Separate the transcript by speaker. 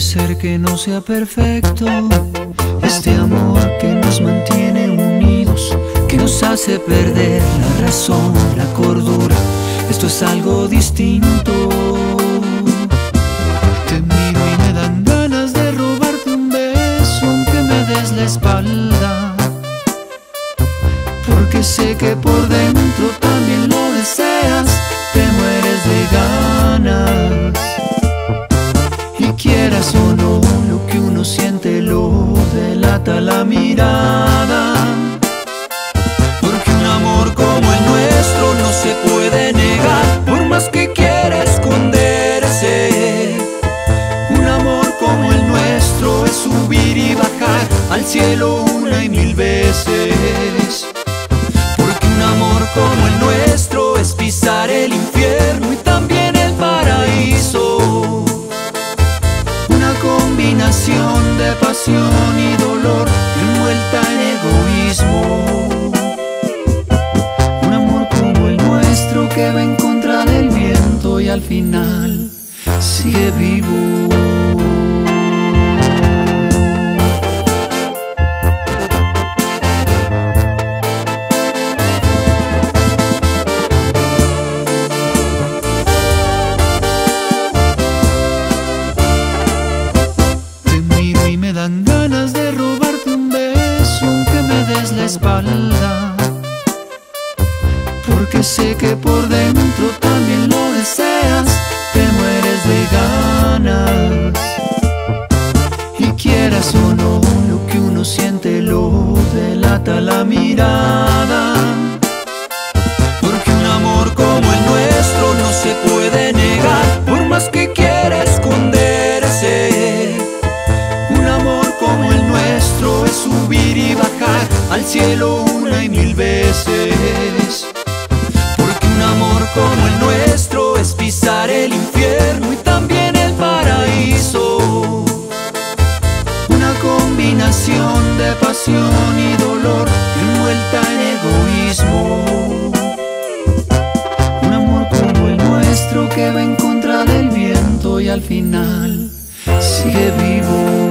Speaker 1: ser que no sea perfecto. Este amor que nos mantiene unidos, que nos hace perder la razón, la cordura. Esto es algo distinto. Te miro y me dan ganas de robarte un beso, aunque me des la espalda. Porque sé que por dentro también lo deseas, te mueres de ganas. La mirada. Porque un amor como el nuestro no se puede negar, por más que quiera esconderse. Un amor como el nuestro es subir y bajar al cielo una y mil veces. Porque un amor como el nuestro es pisar el infierno y también el paraíso. Una combinación de pasión nuestro que va en contra del viento y al final sigue vivo. Te miro y me dan ganas de robarte un beso aunque me des la espalda. Porque sé que por dentro también lo deseas, te mueres de ganas. Y quieras o no, lo que uno siente lo delata la mirada. Porque un amor como el nuestro no se puede negar, por más que quiera esconderse. Un amor como el nuestro es subir y bajar al cielo una y mil veces. Como el nuestro es pisar el infierno y también el paraíso. Una combinación de pasión y dolor envuelta en egoísmo. Un amor como el nuestro que va en contra del viento y al final sigue vivo.